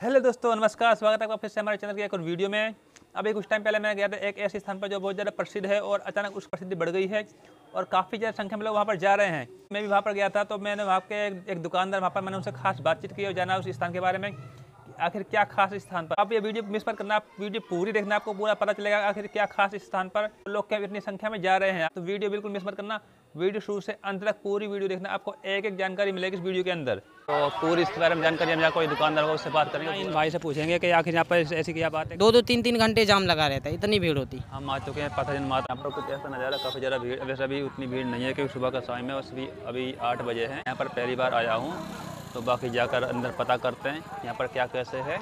Hello दोस्तों नमस्कार स्वागत है आपका फिर से हमारे चैनल के एक और वीडियो में। अभी कुछ टाइम पहले मैं गया था एक ऐसे स्थान पर जो बहुत ज़्यादा प्रसिद्ध है और अचानक उस प्रसिद्धि बढ़ गई है और काफ़ी ज़्यादा संख्या में लोग वहाँ पर जा रहे हैं। मैं भी वहाँ पर गया था तो मैंने वहाँ के एक, दुकानदार वहाँ पर मैंने उनसे खास बातचीत की और जाना उस स्थान के बारे में। आखिर क्या खास स्थान पर? आप ये वीडियो मिस पर करना आप वीडियो पूरी देखना आपको पूरा पता चलेगा आखिर क्या खास स्थान पर लोग क्या इतनी संख्या में जा रहे हैं। तो वीडियो बिल्कुल मिस मत करना वीडियो शुरू से अंत तक पूरी वीडियो देखना आपको एक एक जानकारी मिलेगी इस वीडियो के अंदर। तो पूरी इसके बारे में जानकारी हम कोई दुकानदार होगा उससे बात करेंगे। इन भाई से पूछेंगे कि आखिर यहाँ पर ऐसी क्या बात है? दो दो तीन तीन घंटे जाम लगा रहता है इतनी भीड़ होती। हम आ चुके हैं पता दिन माता। यहाँ पर कुछ ऐसा नज़ारा काफ़ी ज़्यादा भीड़ वैसे अभी उतनी भीड़ नहीं है क्योंकि सुबह का है बस अभी आठ बजे है। यहाँ पर पहली बार आया हूँ। तो बाकी जाकर अंदर पता करते हैं यहाँ पर क्या कैसे है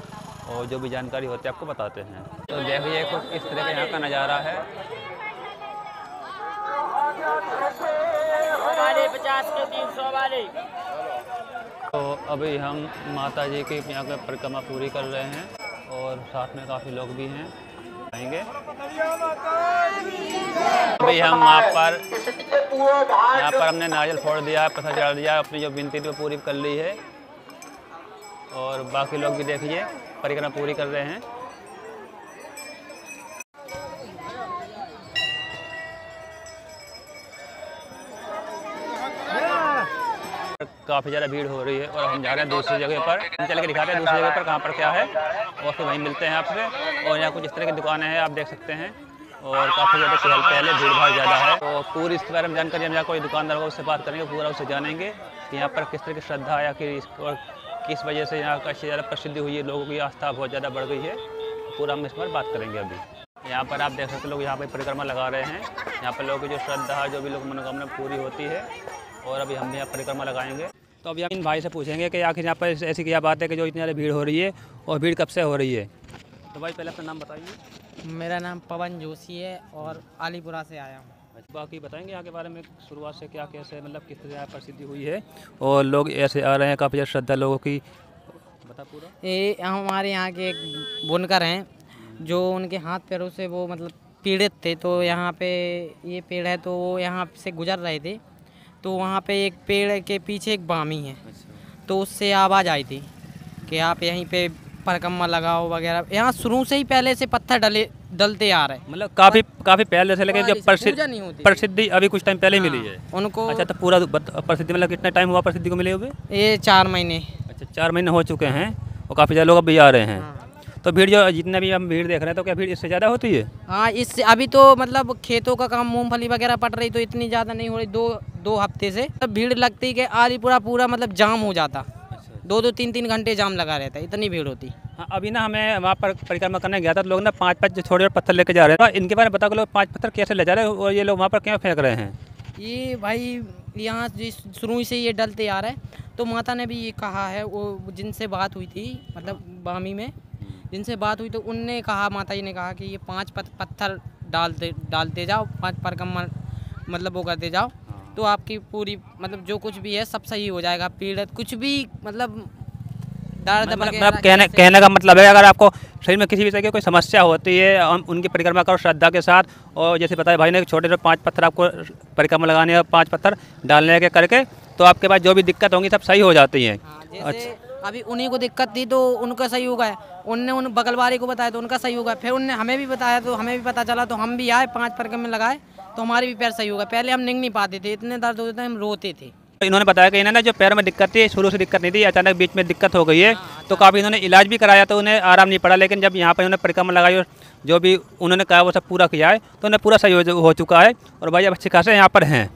और जो भी जानकारी होती है आपको बताते हैं। तो देखिए कुछ इस तरह का यहाँ का नज़ारा है। तो अभी हम माता जी की यहाँ पर परिक्रमा पूरी कर रहे हैं और साथ में काफ़ी लोग भी हैं। आएँगे अभी हम वहाँ पर यहाँ पर हमने नारियल फोड़ दिया, पत्थर चढ़ दिया, अपनी जो विनती थी वो पूरी कर ली है। और बाकी लोग भी देखिए, परिक्रमा पूरी कर रहे हैं। काफ़ी ज़्यादा भीड़ हो रही है और हम जा रहे हैं दूसरी जगह पर। हम चल के दिखाते हैं दूसरी जगह पर कहाँ पर क्या है। और फिर वहीं मिलते हैं आपसे। और यहाँ कुछ इस तरह की दुकानें हैं, आप देख सकते हैं। और काफ़ी ज़्यादा चहल पहले भीड़ भाड़ ज़्यादा है। तो पूरी इसके बारे में जानकारी हम यहाँ कोई दुकानदार होगा उससे बात करेंगे, पूरा उससे जानेंगे कि यहाँ पर किस तरह की श्रद्धा या इस और किस वजह से यहाँ का ज़्यादा प्रसिद्धि हुई है, लोगों की आस्था बहुत ज़्यादा बढ़ गई है। पूरा हम इस पर बात करेंगे अभी। यहाँ पर आप देख सकते लोग यहाँ पर परिक्रमा लगा रहे हैं। यहाँ पर लोगों की जो श्रद्धा है जो भी लोग मनोकामना पूरी होती है और अभी हम यहाँ परिक्रमा लगाएँगे। तो अभी हम इन भाई से पूछेंगे कि आखिर यहाँ पर ऐसी क्या बात है कि जो इतनी ज़्यादा भीड़ हो रही है और भीड़ कब से हो रही है? तो भाई पहले अपना नाम बताइए। मेरा नाम पवन जोशी है और आलीपुरा से आया हूँ। बाकी बताएँगे यहाँ के बारे में शुरुआत से क्या कैसे मतलब किस तरह प्रसिद्धि हुई है और लोग ऐसे आ रहे हैं काफ़ी ज़्यादा श्रद्धा लोगों की। बता पूरा। ये हमारे यहाँ के एक बुनकर हैं जो उनके हाथ पैरों से वो मतलब पीड़ित थे तो यहाँ पे ये पेड़ है तो वो यहाँ से गुजर रहे थे। तो वहाँ पे एक पेड़ के पीछे एक बामी है। तो उससे आवाज़ आई थी कि आप यहीं पे परकम्मा लगाओ वगैरह। यहाँ शुरू से ही पहले से पत्थर डले डलते आ रहे मतलब काफ़ी काफ़ी पहले से लेकर पहले जब प्रसिद्ध। प्रसिद्धि अभी कुछ टाइम पहले मिली है। उनको अच्छा तो पूरा प्रसिद्धि मतलब कितना टाइम हुआ प्रसिद्धि को मिले हुए? ये चार महीने। अच्छा चार महीने हो चुके हैं और काफ़ी ज़्यादा लोग अभी आ रहे हैं। हाँ। तो भीड़ जो जितना भी हम भीड़ देख रहे हैं तो क्या भीड़ इससे ज़्यादा होती है? हाँ इससे अभी तो मतलब खेतों का काम मूंगफली वगैरह पट रही तो इतनी ज़्यादा नहीं हो रही दो दो हफ़्ते से। तब भीड़ लगती कि आलीपुरा पूरा मतलब जाम हो जाता। दो दो तीन तीन घंटे जाम लगा रहता है इतनी भीड़ होती। हाँ अभी ना हमें वहाँ पर परिक्रमा करने गया था तो लोग ना पाँच पाँच छोटे छोटे पत्थर लेके जा रहे हैं। तो इनके बारे में बता लोग पाँच पत्थर कैसे ले जा रहे हैं और ये लोग वहाँ पर क्यों फेंक रहे हैं? ये भाई यहाँ जिस शुरू से ये डलते आ रहा है। तो माता ने भी ये कहा है वो जिनसे बात हुई थी मतलब बामी में जिनसे बात हुई तो उनने कहा माता जी ने कहा कि ये पाँच पत, पत्थर डालते डालते जाओ पाँच परिक्रमा मतलब वो करते जाओ। तो आपकी पूरी मतलब जो कुछ भी है सब सही हो जाएगा पीड़ित कुछ भी मतलब दर्द मतलब कहने कहने का मतलब है अगर आपको शरीर में किसी भी तरह की कोई समस्या होती है हम उनकी परिक्रमा करो श्रद्धा के साथ और जैसे बताया भाई ने छोटे छोटे पाँच पत्थर आपको परिक्रमा लगाने और पाँच पत्थर डालने के करके तो आपके पास जो भी दिक्कत होंगी सब सही हो जाती हैं। हाँ, जैसे अभी उन्हीं को दिक्कत थी तो उनका सही हो उनने उन बगल वाले को बताया तो उनका सही हो फिर उनने हमें भी बताया तो हमें भी पता चला तो हम भी आए, पाँच परकम में लगाए तो हमारे भी पैर सही हो गए पहले हम निंग नहीं पाते थे, इतने दर्द होते थे, हम रोते थे। इन्होंने बताया कि इन्होंने जो पैर में दिक्कत थी, शुरू से दिक्कत नहीं थी, अचानक बीच में दिक्कत हो गई है। तो काफ़ी इन्होंने इलाज भी कराया तो उन्हें आराम नहीं पड़ा, लेकिन जब यहाँ पर इन्होंने परिक्रमा लगाई और जो भी उन्होंने कहा वो सब पूरा किया है तो उन्हें पूरा सही हो चुका है। और भाई अब अच्छे खासे यहाँ पर हैं।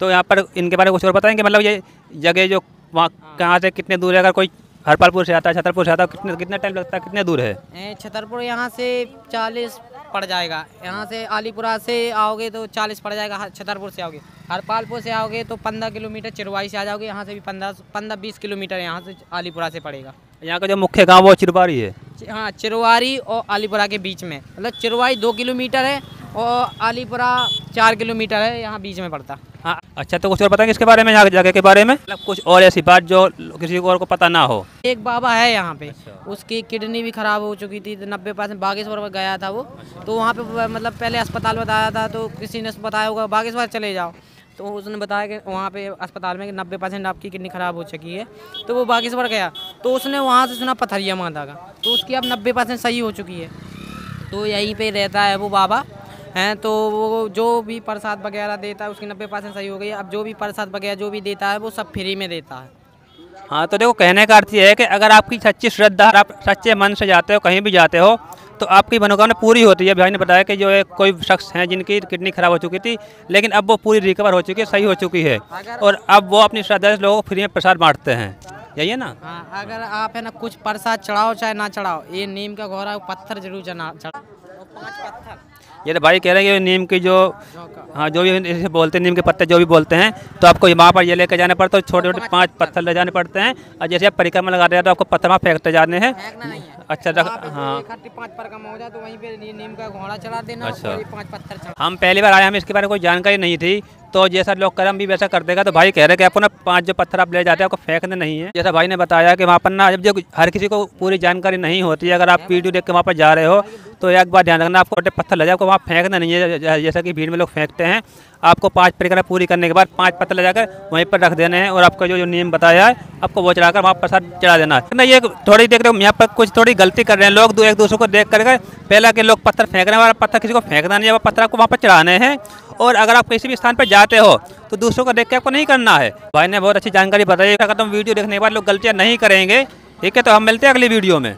तो यहाँ पर इनके बारे में कुछ और बताएँगे? मतलब ये जगह जो वहाँ कहाँ से कितने दूर है? अगर कोई हरपालपुर से आता है छतरपुर से आता है कितने कितना टाइम लगता है? कितने दूर है? छतरपुर यहाँ से चालीस पड़ जाएगा। यहाँ से आलीपुरा से आओगे तो चालीस पड़ जाएगा छतरपुर से आओगे। हरपालपुर से आओगे तो पंद्रह किलोमीटर चिरवाई से आ जाओगे। यहाँ से भी पंद्रह पंद्रह बीस किलोमीटर यहाँ से आलीपुरा से पड़ेगा। यहाँ का जो मुख्य गाँव वो चिरवारी है? हाँ चिरवारी और आलीपुरा के बीच में। मतलब चिरवाई दो किलोमीटर है और आलीपुरा चार किलोमीटर है यहाँ बीच में पड़ता। हाँ अच्छा तो कुछ और बताएँगे इसके बारे में यहाँ जगह के बारे में? मतलब कुछ और ऐसी बात जो किसी और को पता ना हो। एक बाबा है यहाँ पे अच्छा। उसकी किडनी भी खराब हो चुकी थी नब्बे परसेंट बागेश्वर में गया था वो। अच्छा। तो वहाँ पे मतलब पहले अस्पताल बताया था तो किसी ने बताया होगा बागेश्वर चले जाओ। तो उसने बताया कि वहाँ पे अस्पताल में नब्बे परसेंट आपकी किडनी ख़राब हो चुकी है। तो वो बागेश्वर गया तो उसने वहाँ से सुना पथरिया माता का। तो उसकी अब नब्बे परसेंट सही हो चुकी है। तो यहीं पर रहता है वो बाबा। हैं तो वो जो भी प्रसाद वगैरह देता है उसकी नब्बे परसेंट सही हो गई है। अब जो भी प्रसाद वगैरह जो भी देता है वो सब फ्री में देता है। हाँ तो देखो कहने का अर्थ ये है कि अगर आपकी सच्ची श्रद्धा आप सच्चे मन से जाते हो कहीं भी जाते हो तो आपकी मनोकामना पूरी होती है। भाई ने बताया कि जो एक कोई शख्स हैं जिनकी किडनी खराब हो चुकी थी लेकिन अब वो पूरी रिकवर हो चुकी है सही हो चुकी है। और अब वो अपनी श्रद्धा से लोगों को फ्री में प्रसाद बांटते हैं। यही है ना? हाँ अगर आप है ना कुछ प्रसाद चढ़ाओ चाहे ना चढ़ाओ ये नीम का घोरा पत्थर ज़रूर चढ़ा ये तो भाई कह रहे हैं कि नीम की जो हाँ जो भी इसे बोलते हैं नीम के पत्ते जो भी बोलते हैं तो आपको वहाँ पर ये लेके जाने पड़ते हैं छोटे छोटे पाँच पत्थर ले जाने पड़ते हैं और जैसे आप परिक्रमा लगाते हैं तो आपको पत्थर वहाँ फेंकते जाने हैं। अच्छा रख हाँ। पाँच परिक्रमा हो जाए तो वहीं पे नीम का घोड़ा चढ़ा देना अच्छा। पाँच पत्थर हम पहली बार आए हमें इसके बारे में कोई जानकारी नहीं थी तो जैसा लोग कर्म भी वैसा कर देगा तो भाई कह रहे कि आपको ना पाँच जो पत्थर आप ले जाते हैं, आपको फेंकने नहीं है। जैसा भाई ने बताया कि वहाँ पर ना जब जो हर किसी को पूरी जानकारी नहीं होती है अगर आप वीडियो देख के वहाँ पर जा रहे हो तो एक बार ध्यान रखना, आपको पत्थर ले जाए आपको वहाँ फेंकना नहीं है। जैसा कि भीड़ में लोग फेंकते हैं, आपको पाँच परिक्रमा पूरी करने के बाद पाँच पत्थर ले जाकर वहीं पर रख देने हैं, और आपका जो जो नियम बताया है, आपको वो चढ़ाकर वहाँ प्रसाद चढ़ा देना है। ना ये थोड़ी देख रहे हो यहाँ पर कुछ थोड़ी गलती कर रहे हैं लोग एक दूसरे को देख कर पहला के लोग पत्थर फेंक रहे हैं, और पत्थर किसी को फेंकना नहीं है पत्थर आपको वहाँ पर चढ़ाने हैं और अगर आप किसी भी स्थान पर जाते हो तो दूसरों को देख के आपको नहीं करना है। भाई ने बहुत अच्छी जानकारी बताई, अगर तुम वीडियो देखने के बाद लोग गलतियाँ नहीं करेंगे, ठीक है तो हम मिलते हैं अगली वीडियो में।